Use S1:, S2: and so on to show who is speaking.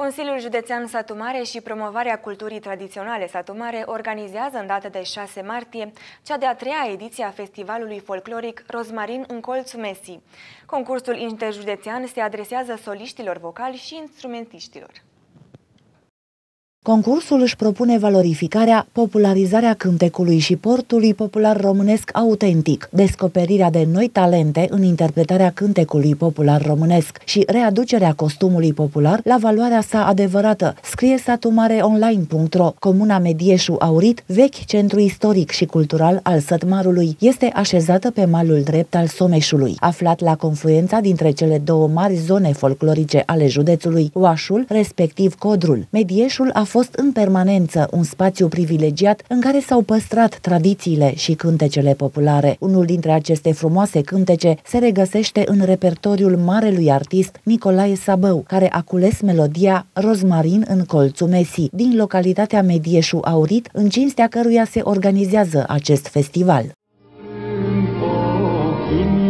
S1: Consiliul Județean Satu Mare și promovarea culturii tradiționale Satu Mare organizează în data de 6 martie cea de-a treia ediție a festivalului folcloric Rozmarin în colțul Messi. Concursul interjudețean se adresează soliștilor vocali și instrumentiștilor.
S2: Concursul își propune valorificarea, popularizarea cântecului și portului popular românesc autentic, descoperirea de noi talente în interpretarea cântecului popular românesc și readucerea costumului popular la valoarea sa adevărată, scrie satumareonline.ro. Comuna Medieșu Aurit, vechi centru istoric și cultural al Sătmarului, este așezată pe malul drept al Someșului, aflat la confluența dintre cele două mari zone folclorice ale județului, Oașul, respectiv Codrul. Medieșul a fost în permanență un spațiu privilegiat în care s-au păstrat tradițiile și cântecele populare. Unul dintre aceste frumoase cântece se regăsește în repertoriul marelui artist Nicolae Sabău, care a cules melodia Rozmarin în colțul Mesi, din localitatea Medieșu Aurit, în cinstea căruia se organizează acest festival. În